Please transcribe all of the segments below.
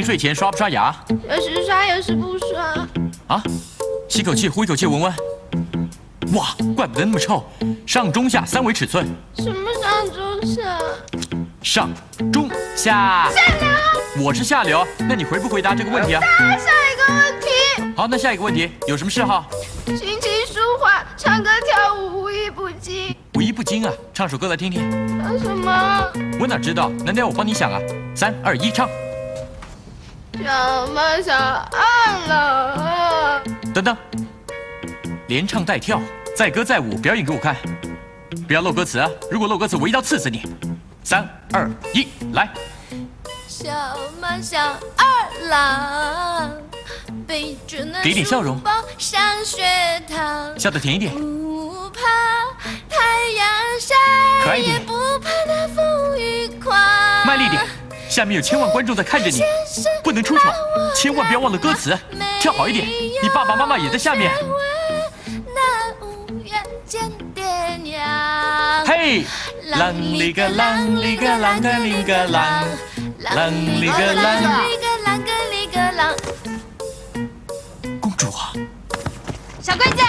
临睡前刷不刷牙有时刷，有时不刷。啊？吸口气，呼一口气，闻闻。哇，怪不得那么臭。上中下三维尺寸，什么上中下？上中下。下流！我是下流，那你回不回答这个问题啊？下一个问题，好，那下一个问题，有什么嗜好？琴棋书画、唱歌跳舞，无一不精。无一不精啊，唱首歌来听听。唱什么？我哪知道？难道要我帮你想啊？三二一，唱。小马小二郎。等等，连唱带跳，载歌载舞，表演给我看。不要漏歌词啊！如果漏歌词，我一刀刺死你。三二一，来。小马小二郎，背着那给点笑容书包上学堂。笑得甜一点。不怕太阳晒，也不怕那风雨下面有千万观众在看着你，不能出丑，千万不要忘了歌词，跳好一点。你爸爸妈妈也在下面。嘿，啷里个啷里个啷个里个啷，啷里个啷。里个啷个里个啷。公主啊，小龟子，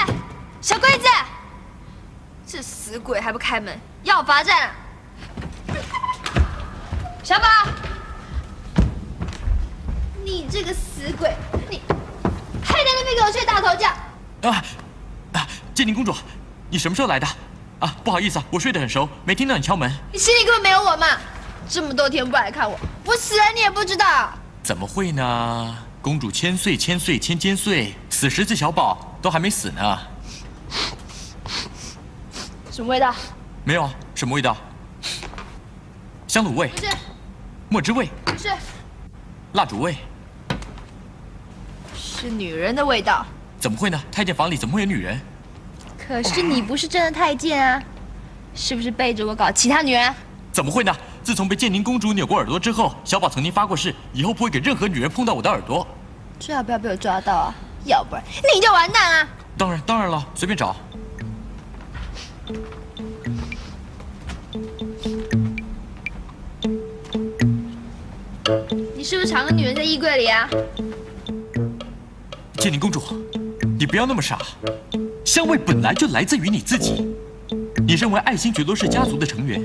小龟子，这死鬼还不开门，要罚站啊！小宝，你这个死鬼，你还在那边给我睡大头觉！啊啊！建宁公主，你什么时候来的？啊，不好意思啊，我睡得很熟，没听到你敲门。你心里根本没有我嘛！这么多天不来看我，我死了你也不知道。怎么会呢？公主千岁千岁千千岁，死十字小宝都还没死呢。什么味道？没有啊，什么味道？香卤味不、是，墨汁味、不是，蜡烛味，是女人的味道。怎么会呢？太监房里怎么会有女人？可是你不是真的太监啊，是不是背着我搞其他女人？怎么会呢？自从被建宁公主扭过耳朵之后，小宝曾经发过誓，以后不会给任何女人碰到我的耳朵。最好不要被我抓到啊，要不然你就完蛋了。当然，当然了，随便找。你是不是藏个女人在衣柜里啊？建宁公主，你不要那么傻，香味本来就来自于你自己。你身为爱新觉罗氏家族的成员，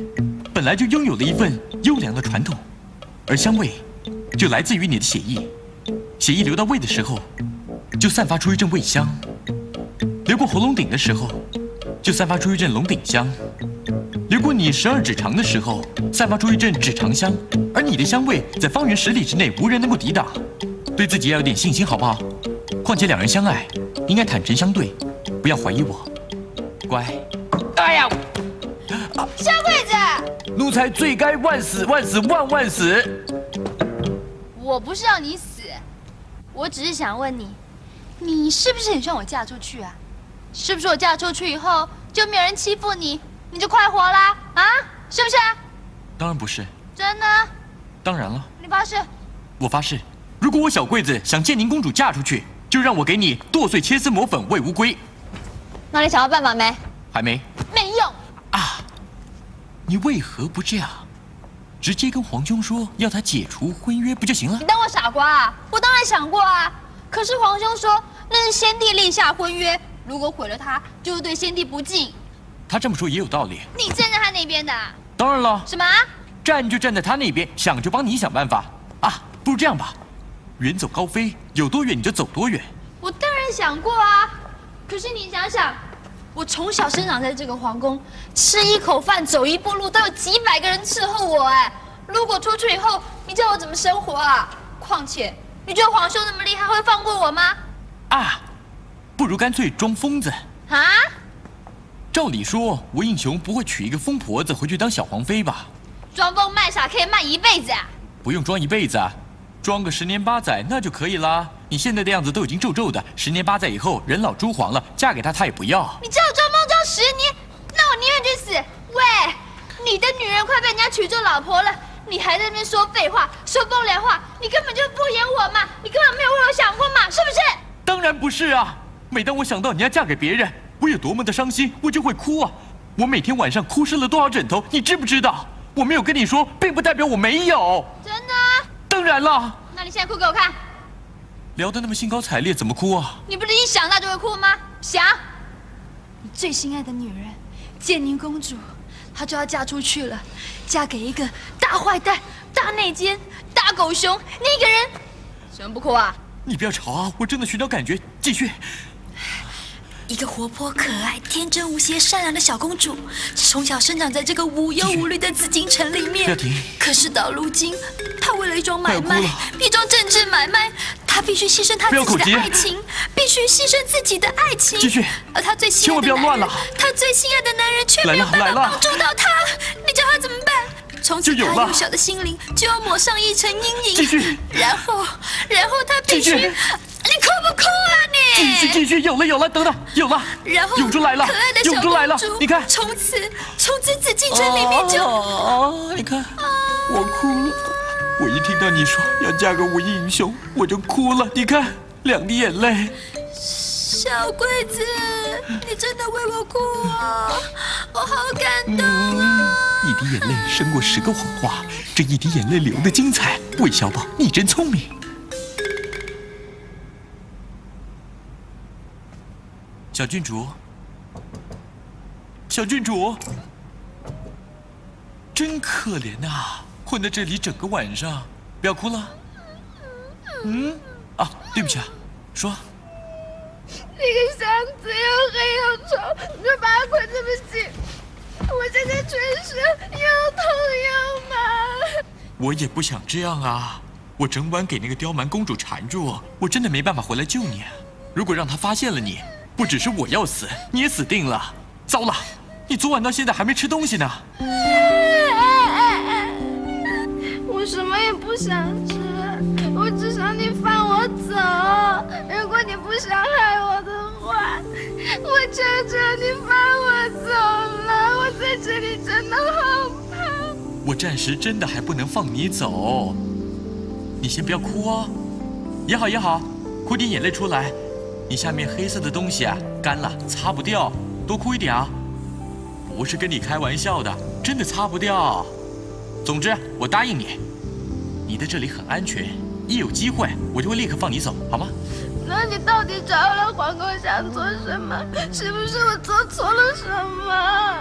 本来就拥有了一份优良的传统，而香味就来自于你的血液。血液流到胃的时候，就散发出一阵味香；流过喉咙顶的时候，就散发出一阵龙顶香；流过你十二指肠的时候，散发出一阵指肠香。而你的香味在方圆十里之内无人能够抵挡。对自己要有点信心，好不好？况且两人相爱，应该坦诚相对，不要怀疑我。乖。哎呀！小鬼子，奴才罪该万死万死万万死！我不是要你死，我只是想问你，你是不是很希望我嫁出去啊？是不是我嫁出去以后就没有人欺负你，你就快活啦？啊？是不是？当然不是，真的？当然了，你发誓？我发誓，如果我小桂子想建宁公主嫁出去，就让我给你剁碎切丝磨粉喂乌龟。那你想到办法没？还没没用。啊？你为何不这样？直接跟皇兄说要他解除婚约不就行了你？当我傻瓜啊？我当然想过啊，可是皇兄说那是先帝立下婚约，如果毁了他，就是对先帝不敬。他这么说也有道理。你站在他那边的啊？当然了，什么？站就站在他那边，想就帮你想办法啊！不如这样吧，远走高飞，有多远你就走多远。我当然想过啊，可是你想想，我从小生长在这个皇宫，吃一口饭、走一步路都有几百个人伺候我哎。如果出去以后，你叫我怎么生活啊？况且，你觉得皇兄那么厉害，会放过我吗？啊，不如干脆装疯子。啊？照理说，吴应雄不会娶一个疯婆子回去当小皇妃吧？装疯卖傻可以卖一辈子啊！不用装一辈子啊，装个十年八载那就可以啦。你现在的样子都已经皱皱的，十年八载以后人老珠黄了，嫁给他他也不要。你叫我装疯装十年，那我宁愿去死。喂，你的女人快被人家娶做老婆了，你还在那边说废话，说风凉话，你根本就敷衍我嘛，你根本没有为我想过嘛，是不是？当然不是啊！每当我想到你要嫁给别人，我有多么的伤心，我就会哭啊！我每天晚上哭湿了多少枕头，你知不知道？我没有跟你说，并不代表我没有。真的啊？当然了，那你现在哭给我看。聊得那么兴高采烈，怎么哭啊？你不是一想到就会哭吗？想，你最心爱的女人建宁公主，她就要嫁出去了，嫁给一个大坏蛋、大内奸、大狗熊，那个人，怎么不哭啊？你不要吵啊！我真的寻找感觉，继续。一个活泼可爱、天真无邪、善良的小公主，从小生长在这个无忧无虑的紫禁城里面。可是到如今，她为了一桩买卖一桩政治买卖，她必须牺牲她自己的爱情，必须牺牲自己的爱情。继续而她最心爱的男人她最心爱的男人却没有办法帮助到她，你叫她怎么办？从此，她幼小的心灵就要抹上一层阴影。继续，然后，然后她必须，你哭不哭啊你？继续，继续，有了，有了，等等，有了，然后涌出来了可爱的，小涌出来了，你看，从此从此紫禁城里面就、哦，你看，我哭了。我一听到你说要嫁给吴英雄，我就哭了。你看，两滴眼泪。小桂子，你真的为我哭啊，我好感动一滴眼泪胜过十个谎话，这一滴眼泪流的精彩。韦小宝，你真聪明。小郡主，小郡主，真可怜呐、困在这里整个晚上。不要哭了。嗯，啊，对不起啊，说。那个箱子又黑又丑，你就把它捆这么紧，我现在全身又痛又麻。我也不想这样啊！我整晚给那个刁蛮公主缠住，我真的没办法回来救你。如果让她发现了你，不只是我要死，你也死定了。糟了，你昨晚到现在还没吃东西呢。我什么也不想吃，我只想你放我走。如果你不想害我的话，我求求你放我走了。我在这里真的好怕。我暂时真的还不能放你走，你先不要哭哦。也好也好，哭点眼泪出来。你下面黑色的东西啊，干了，擦不掉，多哭一点啊。不是跟你开玩笑的，真的擦不掉。总之，我答应你，你在这里很安全，一有机会我就会立刻放你走，好吗？那你到底找我来皇宫想做什么？是不是我做错了什么？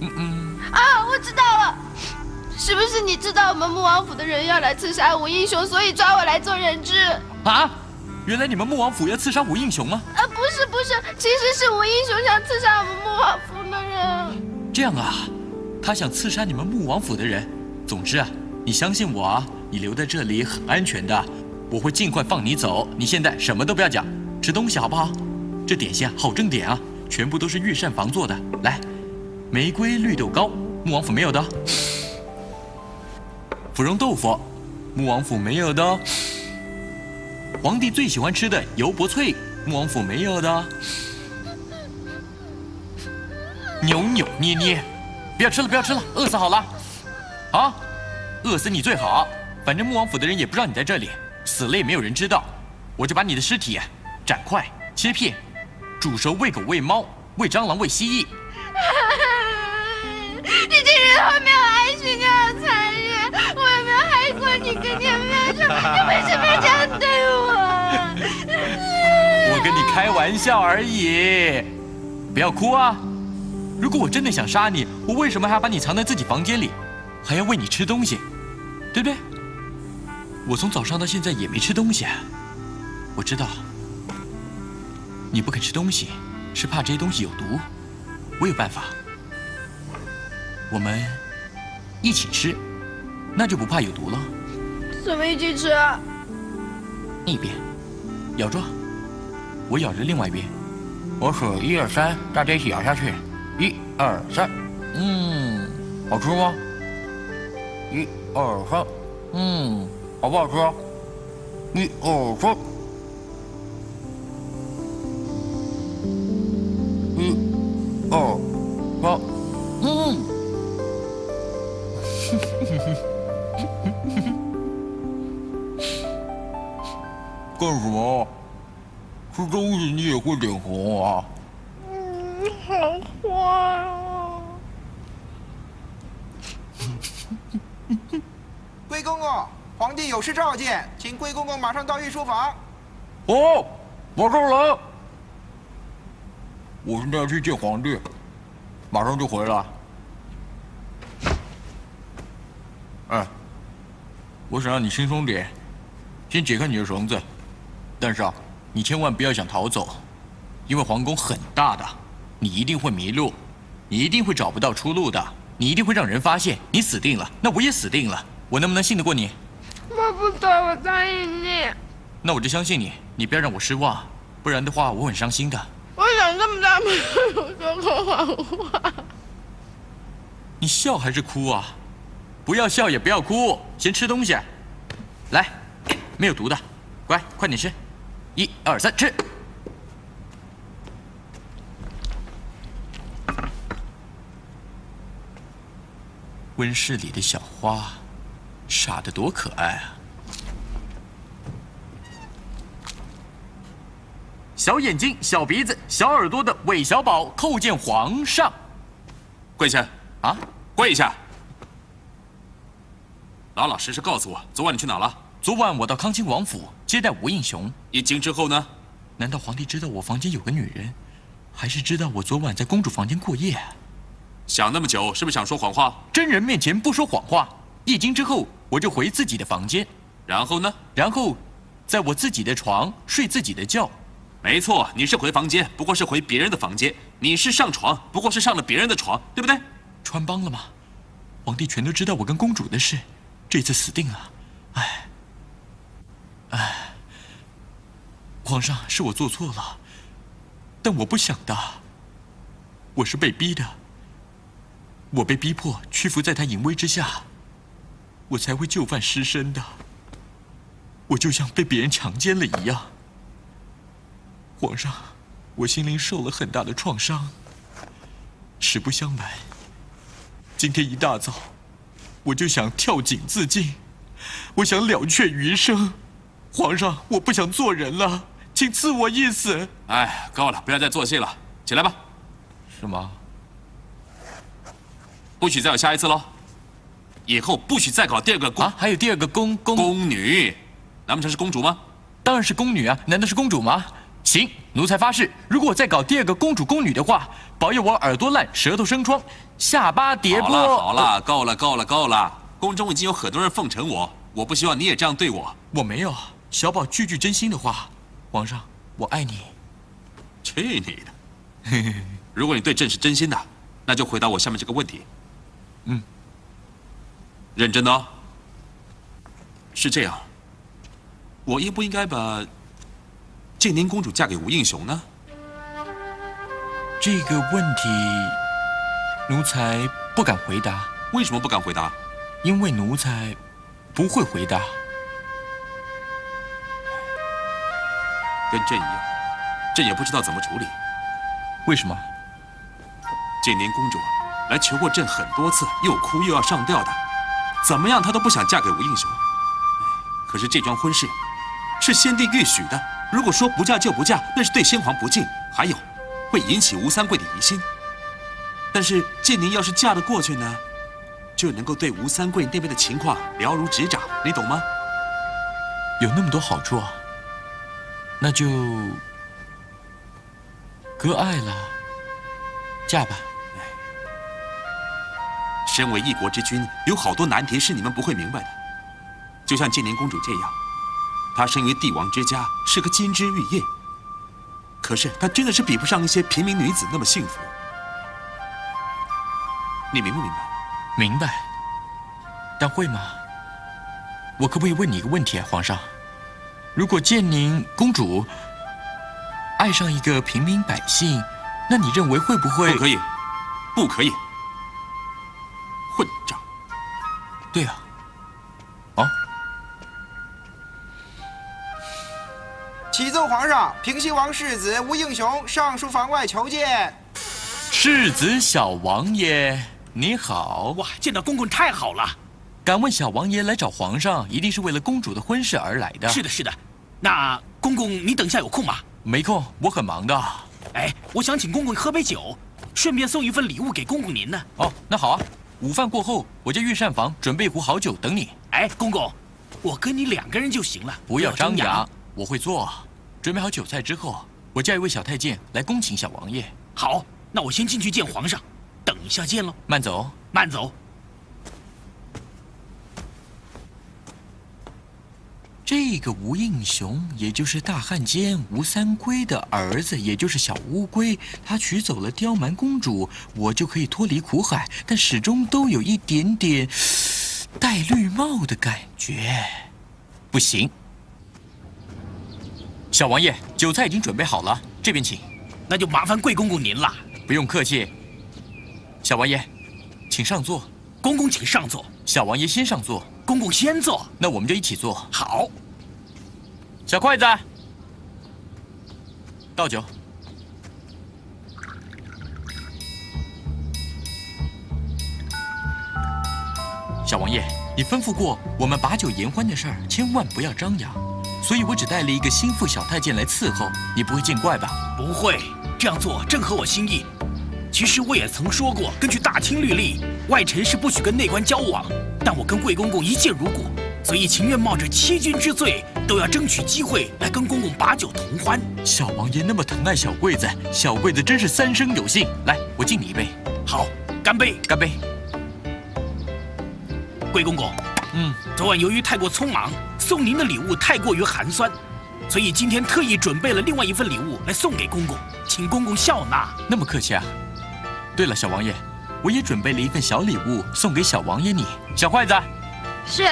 嗯嗯，啊，我知道了，是不是你知道我们穆王府的人要来刺杀吴英雄，所以抓我来做人质？啊，原来你们穆王府要刺杀吴应雄吗？啊，不是不是，其实是吴英雄想刺杀我们穆王府的人。这样啊，他想刺杀你们穆王府的人。总之啊，你相信我啊，你留在这里很安全的，我会尽快放你走。你现在什么都不要讲，吃东西好不好？这点心啊，好正点啊，全部都是御膳房做的。来，玫瑰绿豆糕，穆王府没有的哦。芙蓉豆腐，穆王府没有的哦。皇帝最喜欢吃的油薄脆，穆王府没有的。扭扭捏捏，不要吃了，不要吃了，饿死好了。好，饿死你最好。反正穆王府的人也不知道你在这里，死了也没有人知道。我就把你的尸体斩块、切片，煮熟喂狗、喂猫、喂蟑螂、喂蜥蜴。你这人好没有爱心，又有残忍！你为什么要这样对我我跟你开玩笑而已不要哭啊。如果我真的想杀你我为什么还要把你藏在自己房间里还要喂你吃东西？对不对？我从早上到现在也没吃东西啊我知道。你不肯吃东西是怕这些东西有毒？我有办法。我们一起吃那就不怕有毒了。怎么一起吃？一边咬住，我咬着另外一边。我数一二三，大家一起咬下去。一二三，嗯，好吃吗？一二三，嗯，好不好吃？一二三，公马上到御书房。哦，马上来。我现在要去见皇帝，马上就回来。哎，我想让你轻松点，先解开你的绳子。但是啊，你千万不要想逃走，因为皇宫很大的，你一定会迷路，你一定会找不到出路的，你一定会让人发现，你死定了，那我也死定了。我能不能信得过你？我不走，我答应你。那我就相信你，你不要让我失望，不然的话我很伤心的。我长这么大没有说过谎话。你笑还是哭啊？不要笑也不要哭，先吃东西。来，没有毒的，乖，快点吃。一二三，吃。温室里的小花，傻得多可爱啊！小眼睛、小鼻子、小耳朵的韦小宝叩见皇上。跪下，啊，跪下！老老实实告诉我，昨晚你去哪了？昨晚我到康亲王府接待吴应雄，一惊之后呢？难道皇帝知道我房间有个女人，还是知道我昨晚在公主房间过夜？想那么久，是不是想说谎话？真人面前不说谎话。一惊之后，我就回自己的房间，然后呢？然后在我自己的床睡自己的觉。没错，你是回房间，不过是回别人的房间；你是上床，不过是上了别人的床，对不对？穿帮了吗？皇帝全都知道我跟公主的事，这次死定了。唉，唉，皇上是我做错了，但我不想的，我是被逼的，我被逼迫屈服在他淫威之下，我才会就范失身的。我就像被别人强奸了一样。皇上，我心灵受了很大的创伤。实不相瞒，今天一大早，我就想跳井自尽，我想了却余生。皇上，我不想做人了，请赐我一死。哎，够了，不要再做戏了，起来吧。是吗？不许再有下一次喽！以后不许再搞第二个宫啊，还有第二个宫宫，宫女。难不成是公主吗？当然是宫女啊！难道是公主吗？行，奴才发誓，如果我再搞第二个公主宫女的话，保佑我耳朵烂、舌头生疮、下巴跌好。了好了，够了够了够了！宫中已经有很多人奉承我，我不希望你也这样对我。我没有，小宝句句真心的话。皇上，我爱你。去你的！如果你对朕是真心的，那就回答我下面这个问题。嗯，认真的哦。是这样，我应不应该把建宁公主嫁给吴应熊呢？这个问题，奴才不敢回答，为什么不敢回答？因为奴才不会回答。跟朕一样，朕也不知道怎么处理。为什么？建宁公主来求过朕很多次，又哭又要上吊的，怎么样她都不想嫁给吴应熊。可是这桩婚事是先帝御许的，如果说不嫁就不嫁，那是对先皇不敬，还有会引起吴三桂的疑心。但是建宁要是嫁得过去呢，就能够对吴三桂那边的情况了如指掌，你懂吗？有那么多好处啊，那就割爱了，嫁吧。身为一国之君，有好多难题是你们不会明白的。就像建宁公主这样，她生于帝王之家，是个金枝玉叶。可是她真的是比不上一些平民女子那么幸福。你明不明白？明白。但会吗？我可不可以问你一个问题啊，皇上？如果建宁公主爱上一个平民百姓，那你认为会不会？不可以，不可以。混账！对啊。皇上，平西王世子吴应雄上书房外求见。世子小王爷，你好。哇，见到公公太好了。敢问小王爷来找皇上，一定是为了公主的婚事而来的。是的，是的。那公公，你等一下有空吗？没空，我很忙的。哎，我想请公公喝杯酒，顺便送一份礼物给公公您呢。哦，那好啊。午饭过后，我在御膳房准备壶好酒等你。哎，公公，我跟你两个人就行了，不要张扬。我会做。准备好酒菜之后，我叫一位小太监来恭请小王爷。好，那我先进去见皇上，等一下见喽。慢走，慢走。这个吴应熊，也就是大汉奸吴三桂的儿子，也就是小乌龟，他娶走了刁蛮公主，我就可以脱离苦海，但始终都有一点点戴绿帽的感觉，不行。小王爷，酒菜已经准备好了，这边请。那就麻烦贵公公您了。不用客气。小王爷，请上座。公公请上座。小王爷先上座。公公先坐。那我们就一起坐。好。小筷子，倒酒。小王爷，你吩咐过我们把酒言欢的事儿，千万不要张扬。所以我只带了一个心腹小太监来伺候，你不会见怪吧？不会，这样做正合我心意。其实我也曾说过，根据大清律例，外臣是不许跟内官交往。但我跟贵公公一见如故，所以情愿冒着欺君之罪，都要争取机会来跟公公把酒同欢。小王爷那么疼爱小桂子，小桂子真是三生有幸。来，我敬你一杯。好，干杯！干杯！贵公公，嗯，昨晚由于太过匆忙，送您的礼物太过于寒酸，所以今天特意准备了另外一份礼物来送给公公，请公公笑纳。那么客气啊！对了，小王爷，我也准备了一份小礼物送给小王爷你。小筷子，是。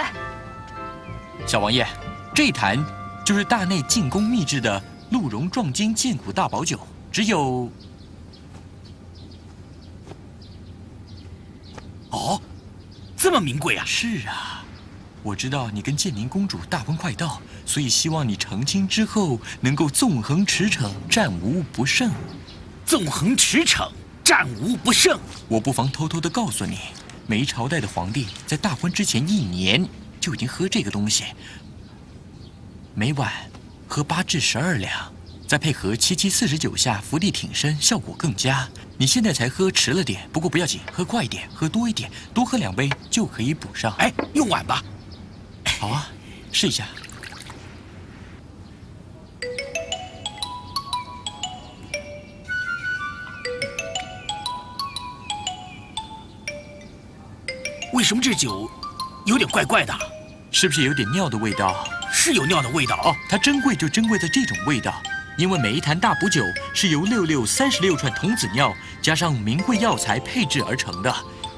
小王爷，这一坛就是大内进宫秘制的鹿茸壮筋健骨大宝酒，只有……哦，这么名贵啊！是啊，我知道你跟建宁公主大婚快到，所以希望你成亲之后能够纵横驰骋，战无不胜。纵横驰骋。战无不胜。我不妨偷偷的告诉你，每一朝代的皇帝在大婚之前一年就已经喝这个东西，每晚喝八至十二两，再配合七七四十九下伏地挺身，效果更佳。你现在才喝迟了点，不过不要紧，喝快一点，喝多一点，多喝两杯就可以补上。哎，用碗吧。好啊，试一下。为什么这酒有点怪怪的？是不是有点尿的味道？是有尿的味道哦。它珍贵就珍贵在这种味道，因为每一坛大补酒是由六六三十六串童子尿加上名贵药材配制而成的，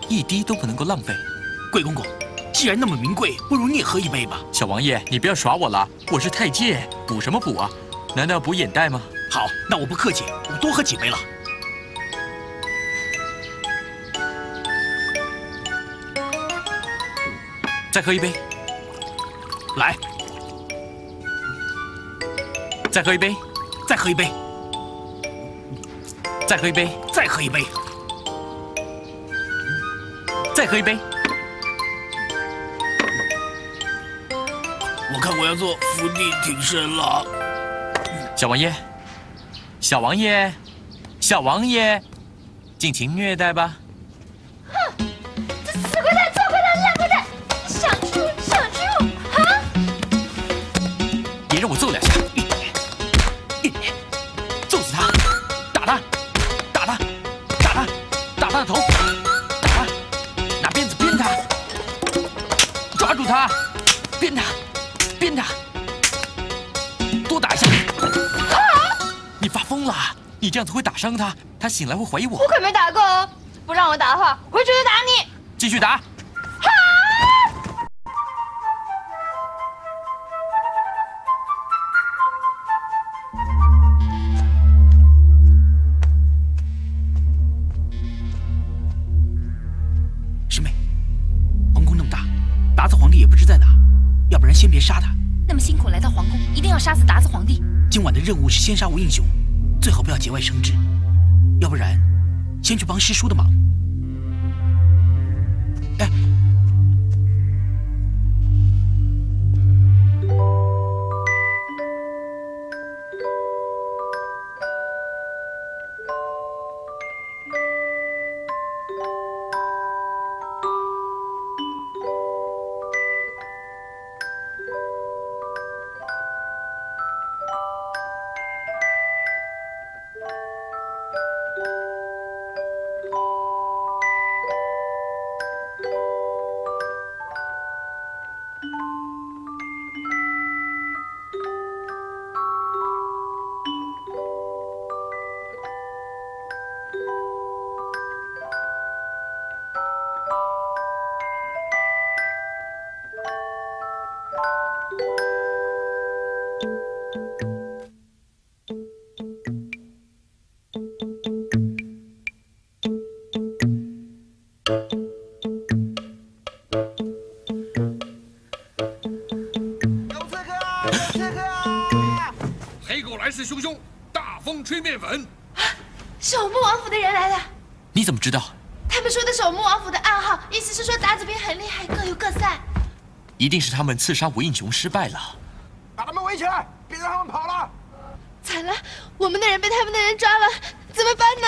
一滴都不能够浪费。贵公公，既然那么名贵，不如你也喝一杯吧。小王爷，你不要耍我了，我是太监，补什么补啊？难道要补眼袋吗？好，那我不客气，我多喝几杯了。再喝一杯，来，再喝一杯，再喝一杯，再喝一杯，再喝一杯，再喝一杯。我看我要做伏地挺身了，小王爷，小王爷，小王爷，尽情虐待吧！哼，这死鬼蛋，臭鬼蛋，烂鬼蛋，想出，想出啊！也让我揍两下，揍死他，打他，打他，打他，打他的头，打他，拿鞭子鞭他，抓住他，鞭他。鞭他，多打一下。你发疯了？你这样子会打伤他，他醒来会怀疑我我。可没打过哦，不让我打的话，我会绝对打你。继续打。任务是先杀吴应熊，最好不要节外生枝，要不然先去帮师叔的忙。知道？他们说的守墓王府的暗号，意思是说达子兵很厉害，各有各散。一定是他们刺杀吴应熊失败了。把他们围起来，别让他们跑了。惨了，我们的人被他们的人抓了，怎么办呢？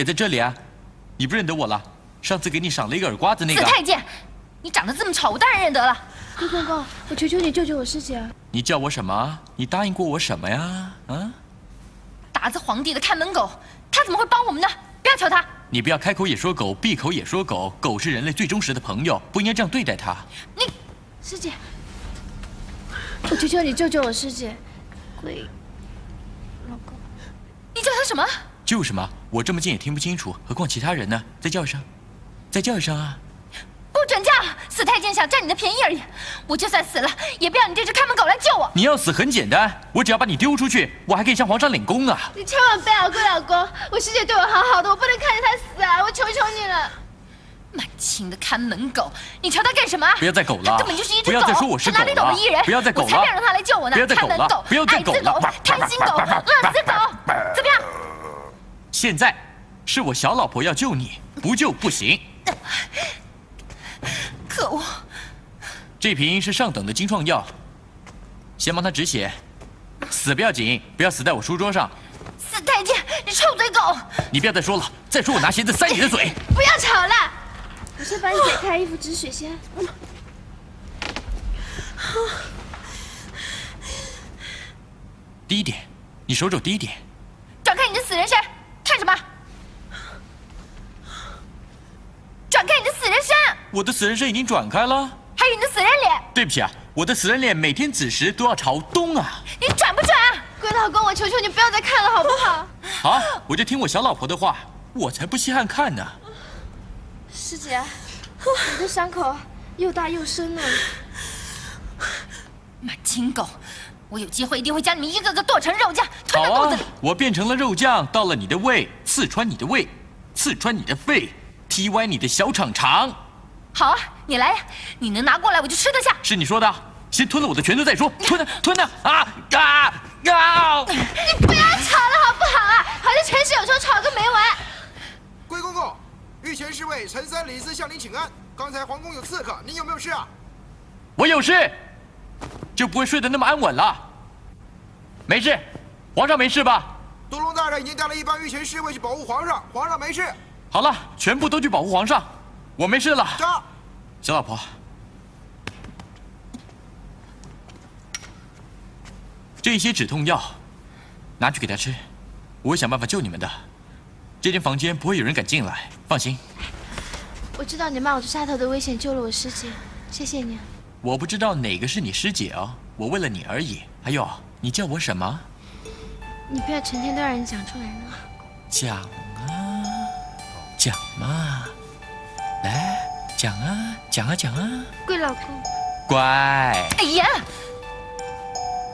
也在这里啊。你不认得我了？上次给你赏了一个耳刮子那个。四太监，你长得这么丑，我当然认得了。龟公公，我求求你救救我师姐啊！你叫我什么？你答应过我什么呀？啊？达子皇帝的看门狗，他怎么会帮我们呢？不要求他。你不要开口也说狗，闭口也说狗。狗是人类最忠实的朋友，不应该这样对待它。你师姐，我求求你救救我师姐。鬼，老公，你叫他什么？救什么？我这么近也听不清楚，何况其他人呢？再叫一声，再叫一声啊！不准叫！死太监想占你的便宜而已。我就算死了，也不要你这只看门狗来救我。你要死很简单，我只要把你丢出去，我还可以向皇上领功啊。你千万不要龟老公，我师姐对我好好的，我不能看着她死啊！我求求你了。满清的看门狗，你瞧他干什么啊？不要再狗了他根本就是一只狗。不要再说我是狗他哪里懂了了艺人？不要再狗了我才不要让他来救我呢！不要再狗了看门狗，不要再狗了贪心狗，饿死狗，怎么样？现在是我小老婆要救你，不救不行。可恶！这瓶是上等的金创药，先帮他止血。死不要紧，不要死在我书桌上。死太监，你臭嘴狗！你不要再说了，再说我拿鞋子塞你的嘴。不要吵了，我先帮你解开衣服止血先。低一点，你手肘低一点。转开你的死人身，看什么？转开你的死人身，我的死人身已经转开了。还有你的死人脸，对不起啊，我的死人脸每天子时都要朝东啊。你转不转啊？龟老公，我求求你不要再看了好不好？好，我就听我小老婆的话，我才不稀罕看呢。师姐，你的伤口又大又深呢。满清狗，我有机会一定会将你们一个个剁成肉酱，吞到肚子里。，我变成了肉酱，到了你的胃，刺穿你的胃，刺穿你的肺，踢歪你的小肠肠。好啊，你来呀，你能拿过来我就吃得下。是你说的，先吞了我的拳头再说。吞了，吞了啊啊啊！你不要吵了好不好啊？好像全市有时候吵个没完。龟公公，御前侍卫陈三李四向您请安。刚才皇宫有刺客，您有没有事啊？我有事，就不会睡得那么安稳了。没事，皇上没事吧？独龙大人已经带了一帮御前侍卫去保护皇上，皇上没事。好了，全部都去保护皇上，我没事了。扎，小老婆，这一些止痛药拿去给他吃，我会想办法救你们的。这间房间不会有人敢进来，放心。我知道你冒着杀头的危险救了我师姐，谢谢你啊。我不知道哪个是你师姐哦，我为了你而已。还有，你叫我什么？你不要成天都让人讲出来呢。讲啊，讲嘛，来讲啊，讲啊，讲啊，贵老公，乖。哎呀，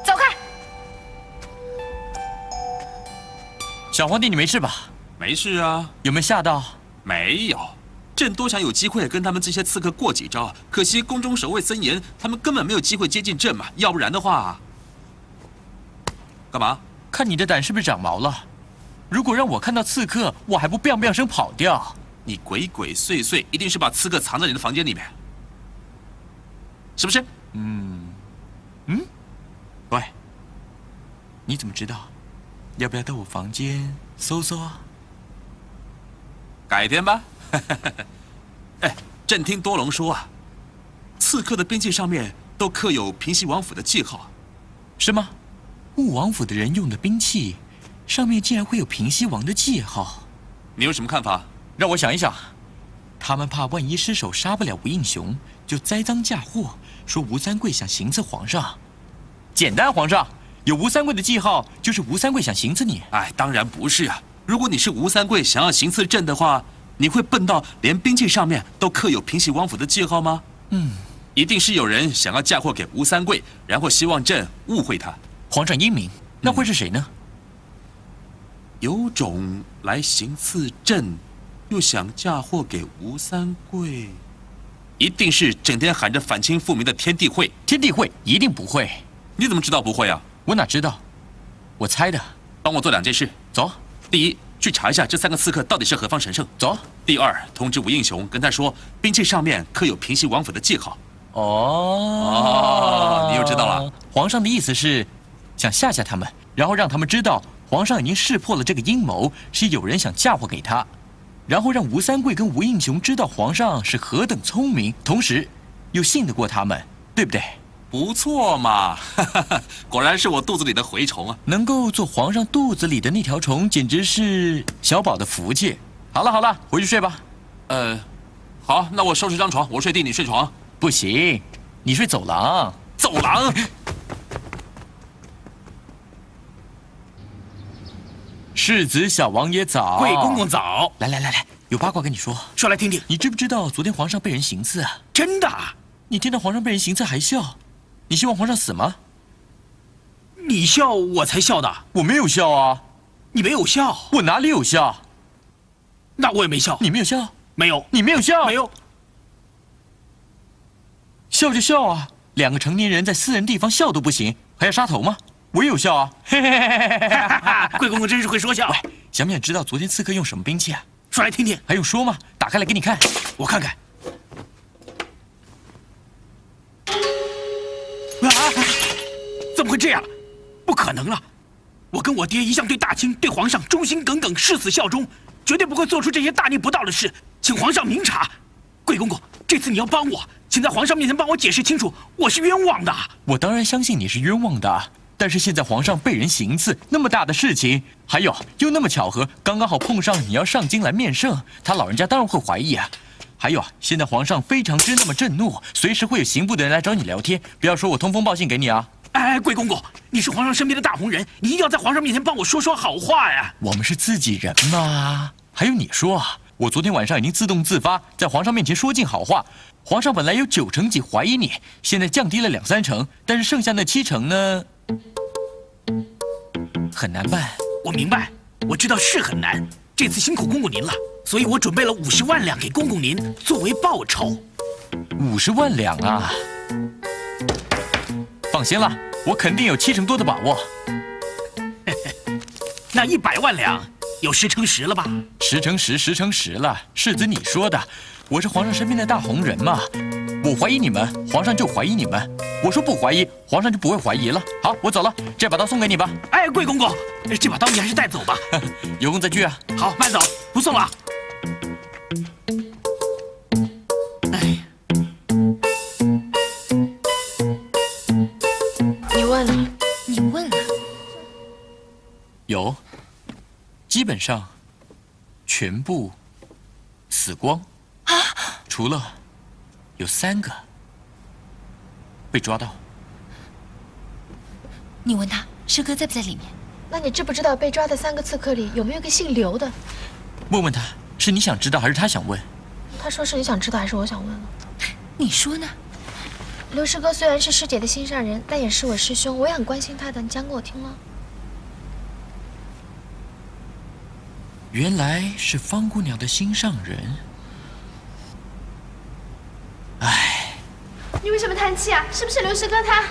走开！小皇帝，你没事吧？没事啊，有没有吓到？没有。朕多想有机会跟他们这些刺客过几招，可惜宫中守卫森严，他们根本没有机会接近朕嘛。要不然的话，干嘛？看你的胆是不是长毛了？如果让我看到刺客，我还不 biang biang 声跑掉？你鬼鬼祟祟，一定是把刺客藏在你的房间里面，是不是？嗯，嗯喂，你怎么知道？要不要到我房间搜搜啊？改天吧。哎，朕听多隆说啊，刺客的兵器上面都刻有平西王府的记号。是吗？穆王府的人用的兵器，上面竟然会有平西王的记号，你有什么看法？让我想一想。他们怕万一失手杀不了吴应雄，就栽赃嫁祸，说吴三桂想行刺皇上。简单，皇上有吴三桂的记号，就是吴三桂想行刺你。哎，当然不是啊。如果你是吴三桂想要行刺朕的话，你会笨到连兵器上面都刻有平西王府的记号吗？嗯，一定是有人想要嫁祸给吴三桂，然后希望朕误会他，皇上英明，那会是谁呢？有种来行刺朕，又想嫁祸给吴三桂，一定是整天喊着反清复明的天地会。天地会一定不会，你怎么知道不会啊？我哪知道？我猜的。帮我做两件事。走第一，去查一下这三个刺客到底是何方神圣。走。第二，通知吴应雄，跟他说兵器上面刻有平西王府的记号。哦哦你又知道了。皇上的意思是，想吓吓他们，然后让他们知道皇上已经识破了这个阴谋，是有人想嫁祸给他，然后让吴三桂跟吴应雄知道皇上是何等聪明，同时又信得过他们，对不对？不错嘛，果然是我肚子里的蛔虫啊！能够做皇上肚子里的那条虫，简直是小宝的福气。好了好了，回去睡吧。呃，好，那我收拾张床，我睡地，你睡床。不行，你睡走廊。走廊。世子小王爷早，贵公公早，来来来来，有八卦跟你说。说来听听。你知不知道昨天皇上被人行刺啊？真的啊？你听到皇上被人行刺还笑？你希望皇上死吗？你笑我才笑的，我没有笑啊，你没有笑，我哪里有笑？那我也没笑。你没有笑？没有，你没有笑？没有。笑就笑啊！两个成年人在私人地方笑都不行，还要杀头吗？我也有笑啊！嘿嘿嘿嘿嘿嘿嘿贵公公真是会说笑。喂，想不想知道昨天刺客用什么兵器啊？说来听听。还用说吗？打开来给你看，我看看。啊！怎么会这样？不可能了！我跟我爹一向对大清、对皇上忠心耿耿、誓死效忠，绝对不会做出这些大逆不道的事，请皇上明察。贵公公，这次你要帮我，请在皇上面前帮我解释清楚，我是冤枉的。我当然相信你是冤枉的，但是现在皇上被人行刺，那么大的事情，还有又那么巧合，刚刚好碰上你要上京来面圣，他老人家当然会怀疑啊。还有啊，现在皇上非常之那么震怒，随时会有刑部的人来找你聊天，不要说我通风报信给你啊。哎，贵公公，你是皇上身边的大红人，你一定要在皇上面前帮我说说好话呀。我们是自己人嘛。还有你说啊，我昨天晚上已经自动自发在皇上面前说尽好话。皇上本来有九成几怀疑你，现在降低了两三成，但是剩下那七成呢，很难办。我明白，我知道是很难。这次辛苦公公您了，所以我准备了五十万两给公公您作为报酬。五十万两啊！放心了，我肯定有七成多的把握。那一百万两有十成十了吧？十成十，十成十了。世子你说的，我是皇上身边的大红人嘛。我怀疑你们，皇上就怀疑你们；我说不怀疑，皇上就不会怀疑了。好，我走了，这把刀送给你吧。哎，贵公公，这把刀你还是带走吧。有空再聚啊。好，慢走，不送了。哎，你问了，你问了，有，基本上全部死光啊，除了有三个被抓到。你问他师哥在不在里面？那你知不知道被抓的三个刺客里有没有个姓刘的？问问他是你想知道还是他想问？他说是你想知道还是我想问了？你说呢？刘师哥虽然是师姐的心上人，但也是我师兄，我也很关心他的。你讲给我听吗。原来是方姑娘的心上人。唉，你为什么叹气啊？是不是刘师哥他？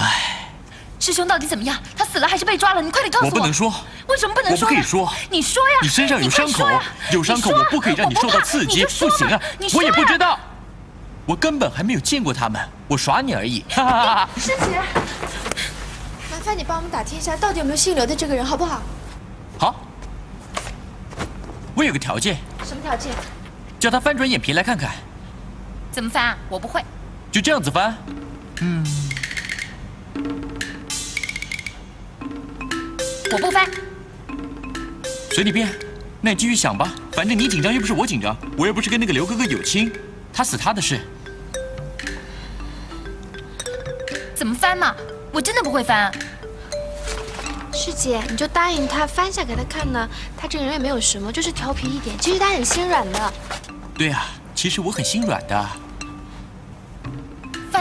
唉，师兄到底怎么样？他死了还是被抓了？你快点告诉我。我不能说。为什么不能说？我不可以说。你说呀。你身上有伤口，有伤口，我不可以让你受到刺激。不行啊，我也不知道。我根本还没有见过他们，我耍你而已。哈哈哈哈师姐，麻烦你帮我们打听一下，到底有没有姓刘的这个人，好不好？好。我有个条件。什么条件？叫他翻转眼皮来看看。怎么翻啊？我不会。就这样子翻。嗯。我不翻。随你便。那你继续想吧，反正你紧张又不是我紧张，我又不是跟那个刘哥哥有亲。他死他的事，怎么翻嘛？我真的不会翻。师姐，你就答应他翻下给他看呢。他这个人也没有什么，就是调皮一点。其实他很心软的。对啊，其实我很心软的。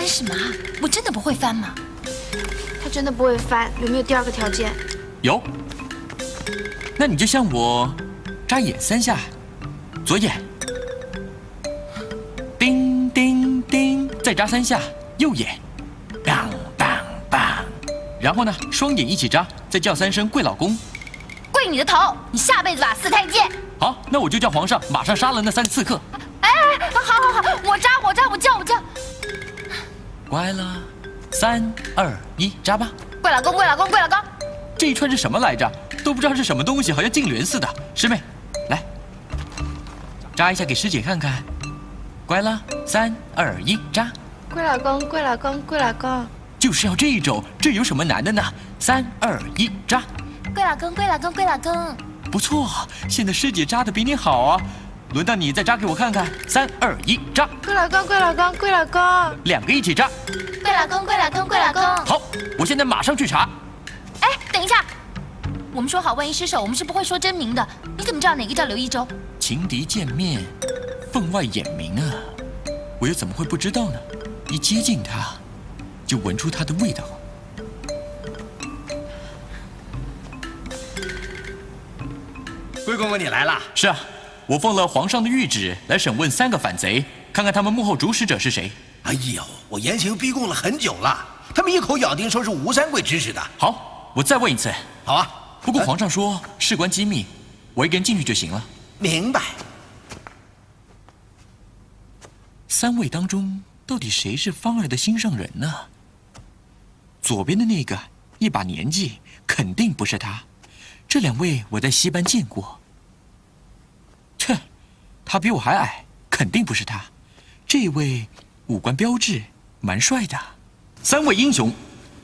翻什么？我真的不会翻吗？他真的不会翻。有没有第二个条件？有。那你就向我眨眼三下，左眼。叮叮叮，再眨三下，右眼，当当当，然后呢，双眼一起眨，再叫三声“跪老公”，跪你的头，你下辈子吧，四太监。好，那我就叫皇上马上杀了那三个刺客。哎哎，好好好，我眨我眨我叫我叫。乖了，三二一，扎吧。贵老公贵老公贵老公，这一串是什么来着？都不知道是什么东西，好像镜莲似的。师妹，来，扎一下给师姐看看。乖了，三二一，扎！贵老公，贵老公，贵老公，就是要这种，这有什么难的呢？三二一，扎！贵老公，贵老公，贵老公，不错，现在师姐扎的比你好啊！轮到你再扎给我看看，三二一，扎！贵老公，贵老公，贵老公，两个一起扎！贵老公，贵老公，贵老公，好，我现在马上去查。哎，等一下，我们说好，万一失手，我们是不会说真名的。你怎么知道哪个叫刘一舟？情敌见面。分外眼明啊！我又怎么会不知道呢？一接近他，就闻出他的味道。贵公公，你来了。是啊，我奉了皇上的谕旨来审问三个反贼，看看他们幕后主使者是谁。哎呦，我严刑逼供了很久了，他们一口咬定说是吴三桂指使的。好，我再问一次。好啊。不过皇上说事关机密，我一个人进去就行了。明白。三位当中，到底谁是芳儿的心上人呢？左边的那个，一把年纪，肯定不是他。这两位我在西班见过。切，他比我还矮，肯定不是他。这位五官标致，蛮帅的。三位英雄，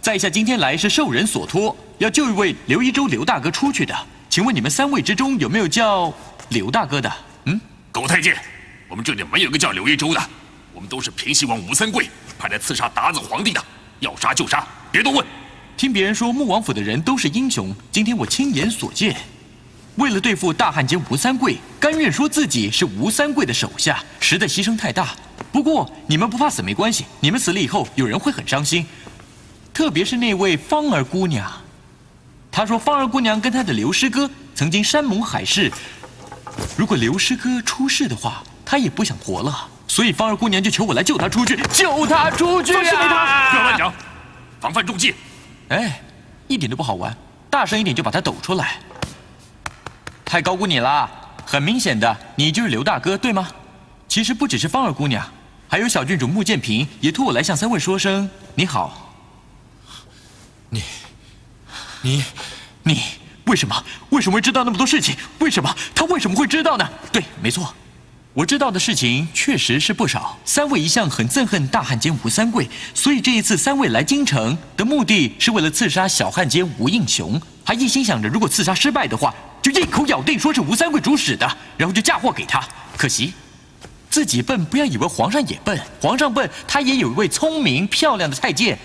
在下今天来是受人所托，要救一位刘一舟刘大哥出去的。请问你们三位之中有没有叫刘大哥的？嗯，狗太监，我们这里没有个叫刘一舟的，我们都是平西王吴三桂派来刺杀达子皇帝的，要杀就杀，别多问。听别人说穆王府的人都是英雄，今天我亲眼所见。为了对付大汉奸吴三桂，甘愿说自己是吴三桂的手下，实在牺牲太大。不过你们不怕死没关系，你们死了以后，有人会很伤心，特别是那位芳儿姑娘。她说芳儿姑娘跟她的刘师哥曾经山盟海誓，如果刘师哥出事的话，她也不想活了，所以芳儿姑娘就求我来救她出去，救她出去放是没啊！他，不要乱讲，防范中计。哎，一点都不好玩，大声一点就把她抖出来。太高估你了，很明显的，你就是刘大哥，对吗？其实不只是芳儿姑娘，还有小郡主穆建平也托我来向三位说声你好。你，你，你为什么为什么会知道那么多事情？为什么他为什么会知道呢？对，没错，我知道的事情确实是不少。三位一向很憎恨大汉奸吴三桂，所以这一次三位来京城的目的是为了刺杀小汉奸吴应雄，还一心想着如果刺杀失败的话，就一口咬定说是吴三桂主使的，然后就嫁祸给他。可惜。自己笨，不要以为皇上也笨。皇上笨，他也有一位聪明漂亮的太监。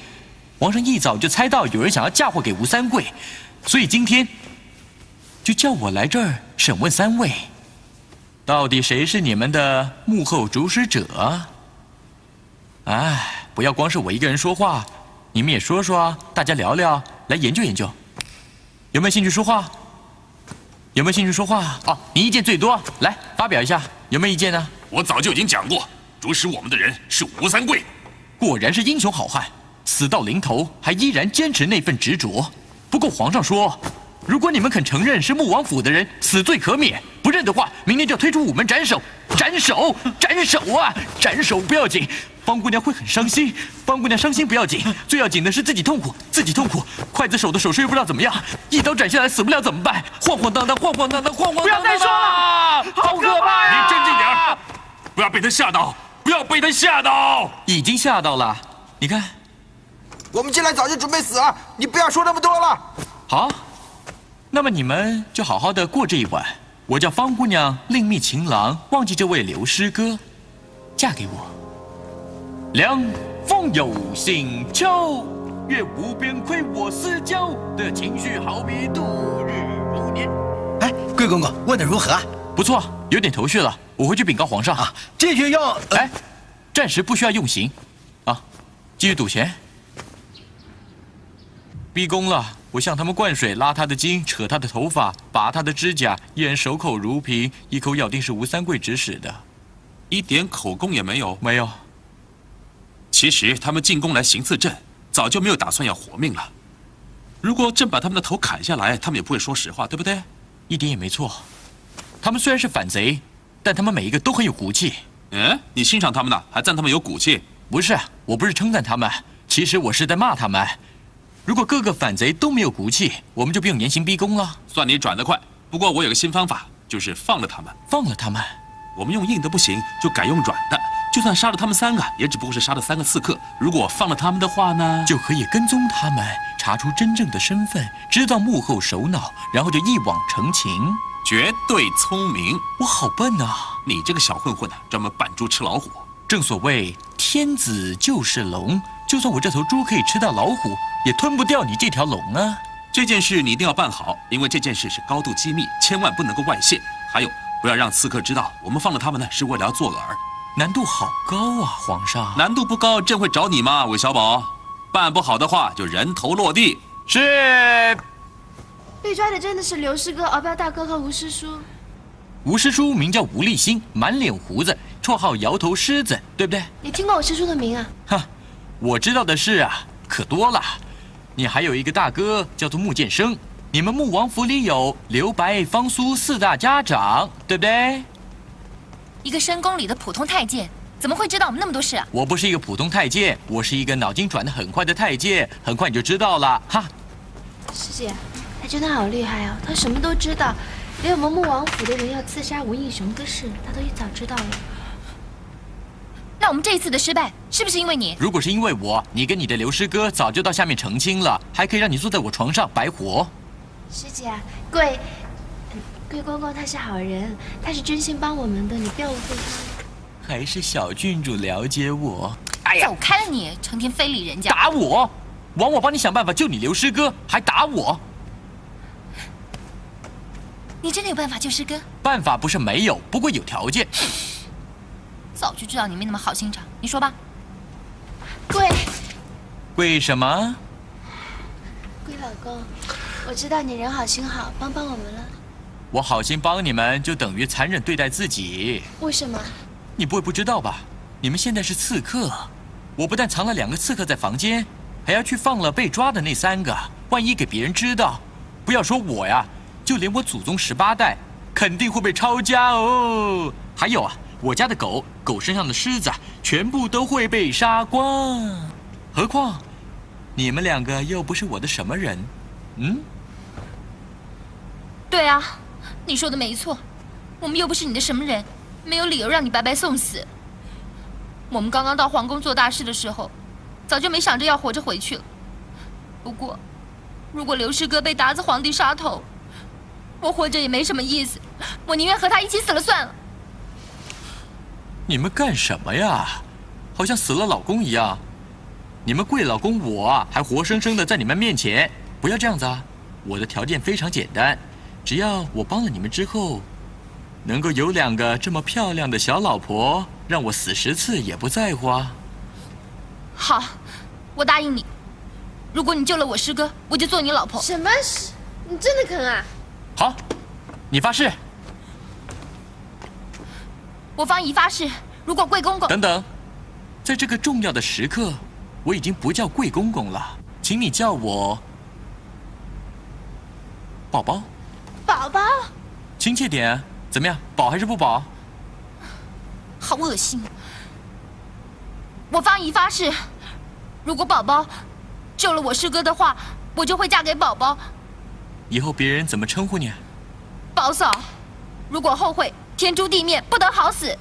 皇上一早就猜到有人想要嫁祸给吴三桂，所以今天就叫我来这儿审问三位，到底谁是你们的幕后主使者？哎，不要光是我一个人说话，你们也说说啊，大家聊聊，来研究研究。有没有兴趣说话？有没有兴趣说话？哦，你意见最多，来发表一下，有没有意见呢？我早就已经讲过，主使我们的人是吴三桂。果然是英雄好汉，死到临头还依然坚持那份执着。不过皇上说，如果你们肯承认是穆王府的人，死罪可免；不认的话，明天就要推出午门斩首。斩首，斩首啊！斩首不要紧，方姑娘会很伤心。方姑娘伤心不要紧，最要紧的是自己痛苦，自己痛苦。刽子手的手势又不知道怎么样，一刀斩下来死不了怎么办？晃晃荡荡，晃晃荡荡，晃晃荡荡。不要再说了好可怕呀！你镇静点儿，不要被他吓到，不要被他吓到。已经吓到了，你看。我们进来早就准备死啊！你不要说那么多了。好，那么你们就好好的过这一晚。我叫方姑娘，另觅情郎，忘记这位刘师哥，嫁给我。凉风有信秋，月无边亏我思交的情绪，好比度日如年。哎，贵公公问的如何？不错，有点头绪了。我回去禀告皇上啊。这就要……哎，暂时不需要用刑，啊，继续赌钱。逼宫了，我向他们灌水，拉他的筋，扯他的头发，拔他的指甲，一人守口如瓶，一口咬定是吴三桂指使的，一点口供也没有。没有。其实他们进宫来行刺朕，早就没有打算要活命了。如果朕把他们的头砍下来，他们也不会说实话，对不对？一点也没错。他们虽然是反贼，但他们每一个都很有骨气。嗯，你欣赏他们呢，还赞他们有骨气？不是，我不是称赞他们，其实我是在骂他们。如果各个反贼都没有骨气，我们就不用严刑逼供了。算你转得快。不过我有个新方法，就是放了他们。放了他们，我们用硬的不行，就改用软的。就算杀了他们三个，也只不过是杀了三个刺客。如果放了他们的话呢，就可以跟踪他们，查出真正的身份，知道幕后首脑，然后就一网成擒。绝对聪明。我好笨啊！你这个小混混啊，专门扮猪吃老虎。正所谓天子就是龙，就算我这头猪可以吃到老虎，也吞不掉你这条龙啊！这件事你一定要办好，因为这件事是高度机密，千万不能够外泄。还有，不要让刺客知道我们放了他们呢，是为了要做饵。难度好高啊，皇上！难度不高，朕会找你吗，韦小宝？办不好的话，就人头落地。是。被抓的真的是刘师哥、敖彪大哥和吴师叔。吴师叔名叫吴立新，满脸胡子，绰号摇头狮子，对不对？你听过我师叔的名啊？哈，我知道的事啊，可多了。你还有一个大哥叫做穆剑生，你们穆王府里有刘白、方苏四大家长，对不对？一个深宫里的普通太监，怎么会知道我们那么多事啊？我不是一个普通太监，我是一个脑筋转得很快的太监，很快你就知道了。哈，师姐，他真的好厉害哦，他什么都知道，连我们穆王府的人要刺杀吴应雄的事，他都一早知道了。那我们这一次的失败，是不是因为你？如果是因为我，你跟你的刘师哥早就到下面成亲了，还可以让你坐在我床上白活。师姐，贵贵公公他是好人，他是真心帮我们的，你不要误会他。还是小郡主了解我。哎呀，走开了你，成天非礼人家。打我！枉我帮你想办法救你刘师哥，还打我！你真的有办法救师哥？办法不是没有，不过有条件。早就知道你没那么好心肠，你说吧。贵贵什么？贵老公，我知道你人好心好，帮帮我们了。我好心帮你们，就等于残忍对待自己。为什么？你不会不知道吧？你们现在是刺客，我不但藏了两个刺客在房间，还要去放了被抓的那三个。万一给别人知道，不要说我呀，就连我祖宗十八代肯定会被抄家哦。还有啊，我家的狗狗身上的虱子全部都会被杀光。何况你们两个又不是我的什么人，嗯？对啊，你说的没错，我们又不是你的什么人，没有理由让你白白送死。我们刚刚到皇宫做大事的时候，早就没想着要活着回去了。不过，如果刘师哥被达子皇帝杀头，我活着也没什么意思，我宁愿和他一起死了算了。你们干什么呀？好像死了老公一样。你们贵老公我啊，还活生生的在你们面前。不要这样子啊！我的条件非常简单，只要我帮了你们之后，能够有两个这么漂亮的小老婆，让我死十次也不在乎啊。好，我答应你。如果你救了我师哥，我就做你老婆。什么？你真的肯啊？好，你发誓。我方已发誓，如果贵公公……等等，在这个重要的时刻，我已经不叫贵公公了，请你叫我宝宝。宝宝，亲切点，怎么样？保还是不保？好恶心！我方已发誓，如果宝宝救了我师哥的话，我就会嫁给宝宝。以后别人怎么称呼你？宝嫂，如果后悔，天诛地灭，不得好死。